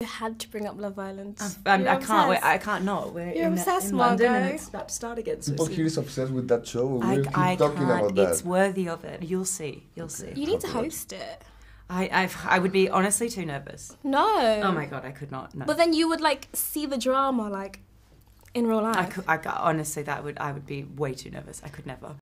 You had to bring up Love Island. I'm, I'm, I can't wait. I can't not. We're You're in, obsessed, in London and it's about to start again. So People obsessed with that show. We'll I, keep I talking can't. about that. It's worthy of it. You'll see. You'll see. You need to host it. I, I've, I would be honestly too nervous. No. Oh my god, I could not. No. But then you would like see the drama like in real life. I could, I, honestly, that would I would be way too nervous. I could never.